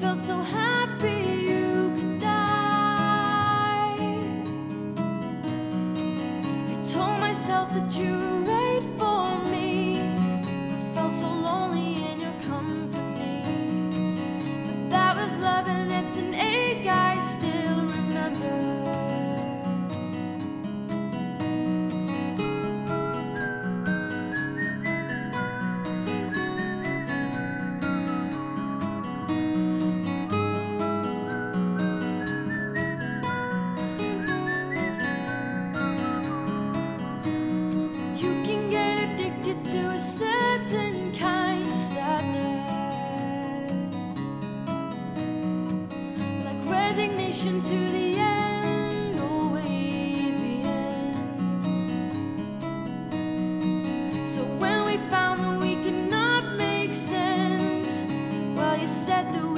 felt so happy you could die. I told myself that you were mission to the end, always the end. So when we found that we could not make sense, well, you said that.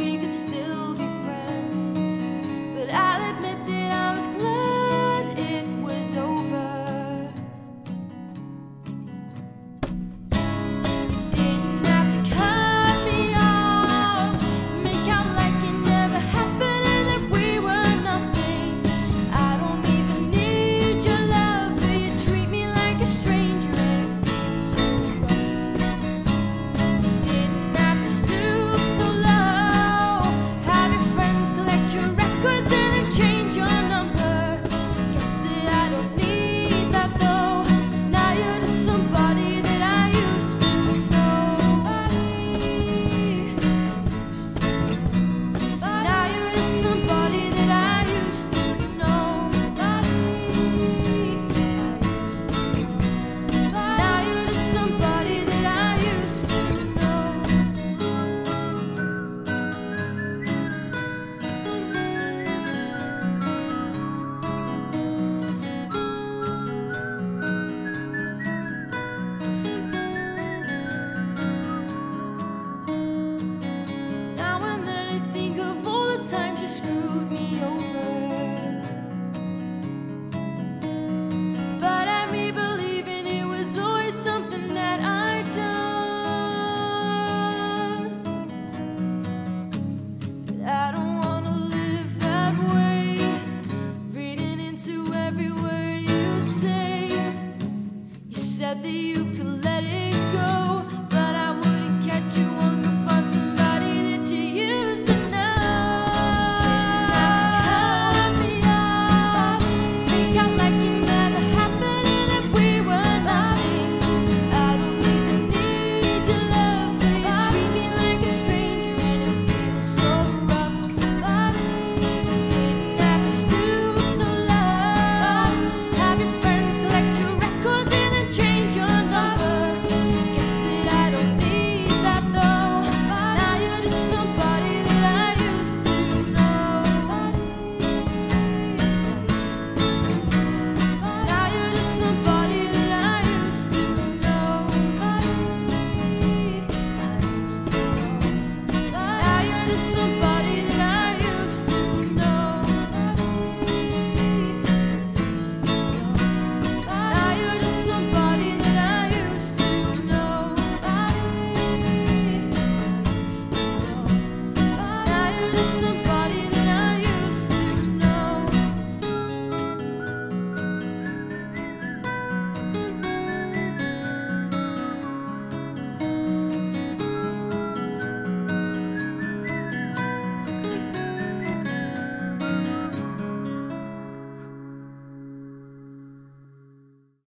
said that you could let it